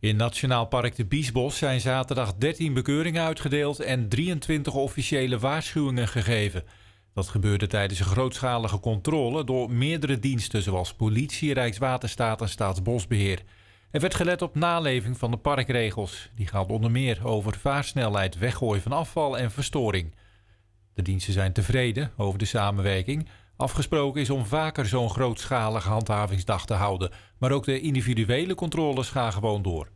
In Nationaal Park de Biesbos zijn zaterdag 13 bekeuringen uitgedeeld en 23 officiële waarschuwingen gegeven. Dat gebeurde tijdens een grootschalige controle door meerdere diensten zoals politie, Rijkswaterstaat en Staatsbosbeheer. Er werd gelet op naleving van de parkregels. Die gaat onder meer over vaarsnelheid, weggooien van afval en verstoring. De diensten zijn tevreden over de samenwerking. Afgesproken is om vaker zo'n grootschalige handhavingsdag te houden, maar ook de individuele controles gaan gewoon door.